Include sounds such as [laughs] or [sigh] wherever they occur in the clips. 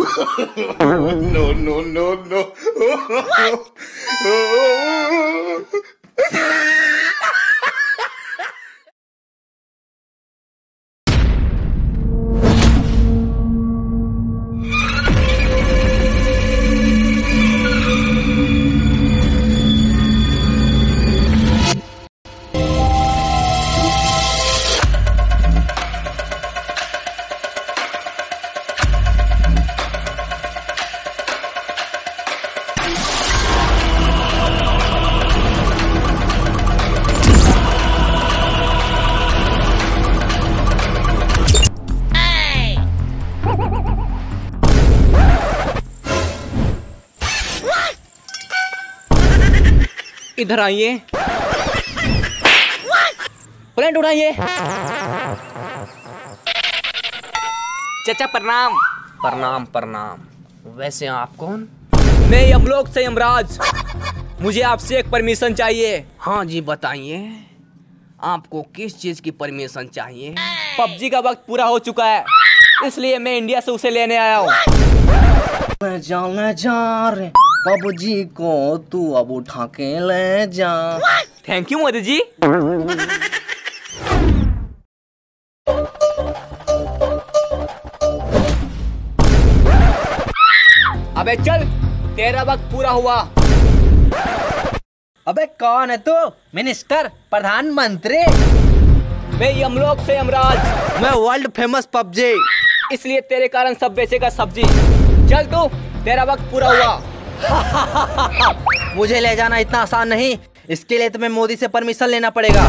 no, no, no, no. [laughs] इधर आइए। Plate उठाइए चाचा प्रणाम। प्रणाम प्रणाम। वैसे आप कौन? मैं यमलोक से यमराज। मुझे आपसे एक परमिशन चाहिए। हाँ जी बताइए। आपको किस चीज़ की परमिशन चाहिए? पबजी का वक्त पूरा हो चुका है इसलिए मैं इंडिया से उसे लेने आया हूँ। मैं जाने जा रे पबजी को तू अब उठा के ले जा। Thank you Modi ji. अबे चल तेरा वक्त पूरा हुआ। अबे कौन है तू? मिनिस्टर प्रधानमंत्री। मैं यमलोक से यमराज। मैं वर्ल्ड फ़ेमस पबजी। इसलिए तेरे कारण सब बेचेगा सब्ज़ी। चल तू तेरा वक्त पूरा हुआ। [laughs] मुझे ले जाना इतना आसान नहीं। इसके लिए तुम्हें मोदी से परमिशन लेना पड़ेगा। [laughs]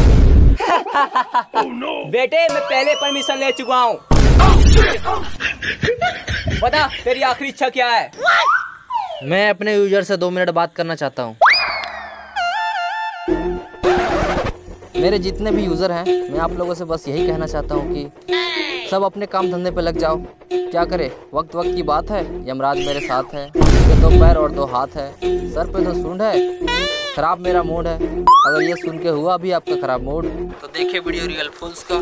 बेटे मैं पहले परमिशन ले चुका हूँ। बता तेरी आखिरी इच्छा क्या है? मैं अपने यूज़र से दो मिनट बात करना चाहता हूँ। मेरे जितने भी यूज़र हैं मैं आप लोगों से बस यही कहना चाहता हूँ कि सब अपने काम धंधे पे लग जाओ। क्या करे? वक्त वक्त की बात है। यमराज मेरे साथ है। उसके दो पैर और दो हाथ है। सर पे तो सूंड है। खराब मेरा मूड है। अगर ये सुन के हुआ भी आपका खराब मूड तो देखिए वीडियो रियल फुल्स का।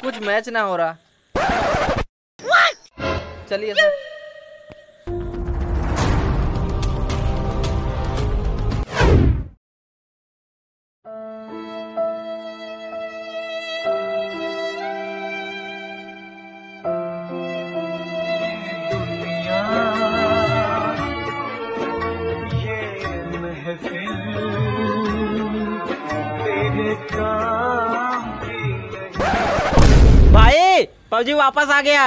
कुछ मैच ना हो रहा। चलिए सर। पबजी वापस आ गया।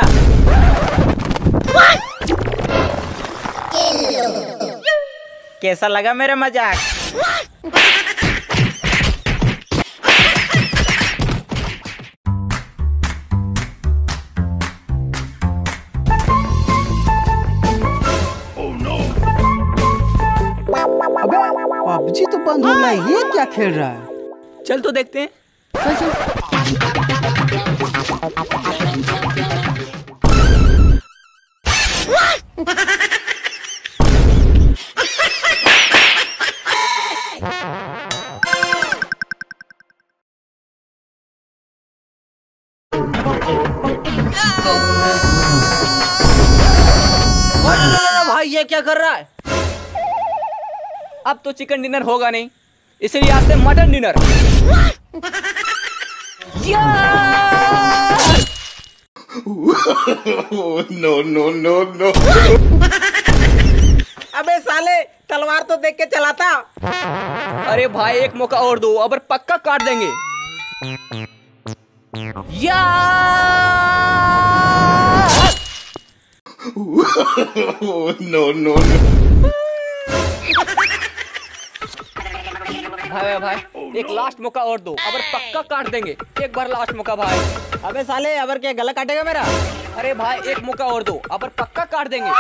कैसा लगा मेरा मज़ाक? पबजी तो बंद हो गया ये क्या खेल रहा है? चल तो देखते हैं। चल चल। भाई ये क्या कर रहा है? अब तो चिकन डिनर होगा नहीं। इसलिए आज से mutton dinner no, no, no, no. अबे साले तलवार तो देख के चलाता। अरे भाई एक मौका और दो अब पक्का काट देंगे। या! No. भाई भाई भाई एक लास्ट मौका और दो अबर पक्का काट देंगे। एक बार लास्ट मौका भाई। अबे साले अबर क्या गला काटेगा मेरा? अरे भाई एक मौका और दो अबर पक्का काट देंगे।